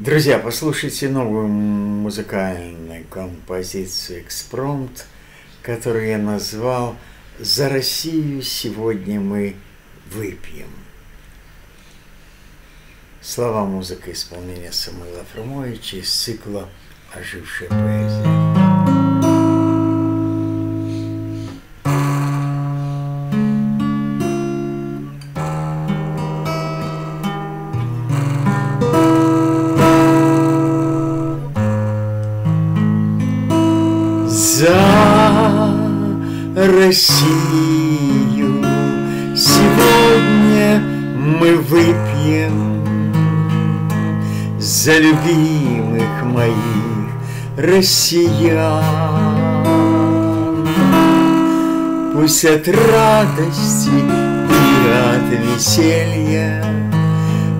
Друзья, послушайте новую музыкальную композицию «Экспромт», которую я назвал «За Россию сегодня мы выпьем». Слова, музыка, исполнение Самуила Фрумовича из цикла «Ожившая поэзия». За Россию. Сегодня мы выпьем За любимых моих россиян. Пусть от радости и от веселья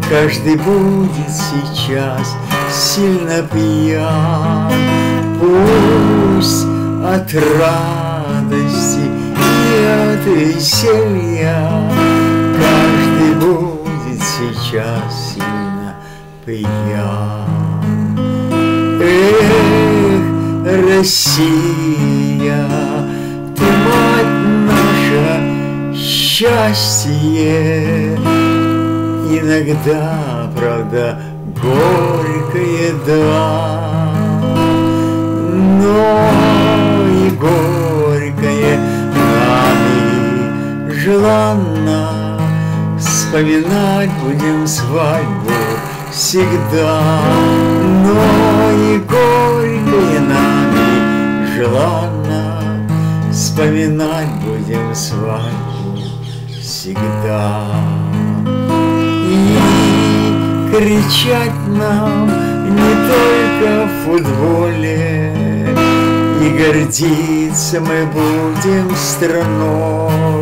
Каждый будет сейчас сильно пьян от радости и от веселья. Каждый будет сейчас сильно пьян. Эх, Россия, ты мать наша счастье. Иногда, правда, горькое, да. Но Вспоминать будем свадьбу всегда. Но и горькое нами желанно Вспоминать будем свадьбу всегда. И кричать нам не только в футболе И гордиться мы будем страной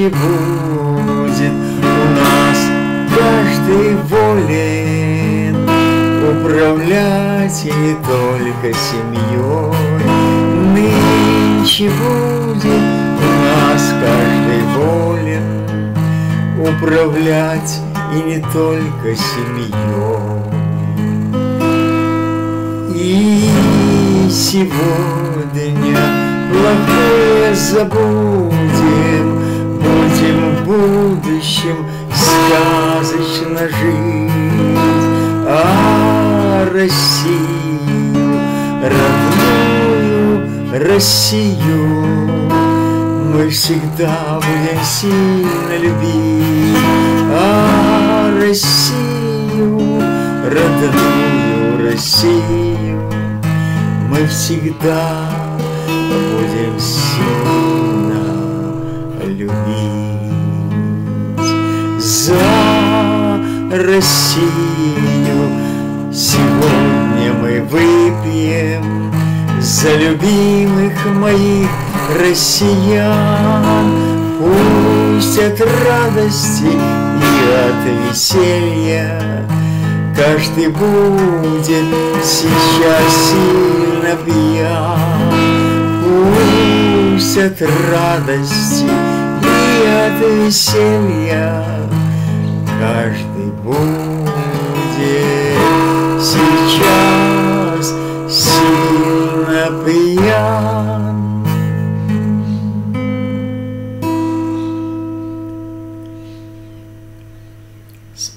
Нынче будет у нас каждый волен Управлять и не только семьей. Нынче будет у нас каждый волен Управлять и не только семьей. И сегодня плохое забудем будущем сказочно жить. А Россию, родную Россию Мы всегда будем сильно любить. А Россию, родную Россию Мы всегда будем сильно любить за Россию. Сегодня мы выпьем за любимых моих россиян. Пусть от радости и от веселья Каждый будет сейчас сильно пьян Пусть от радости и от веселья будет сейчас сильно пьян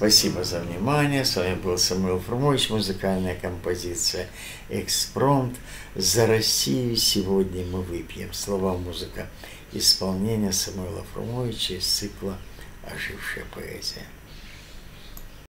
Спасибо за внимание. С вами был Самуил Фрумович, музыкальная композиция «Экспромт». За Россию сегодня мы выпьем. Слова, музыка, исполнение Самуила Фрумовича из цикла «Ожившая поэзия».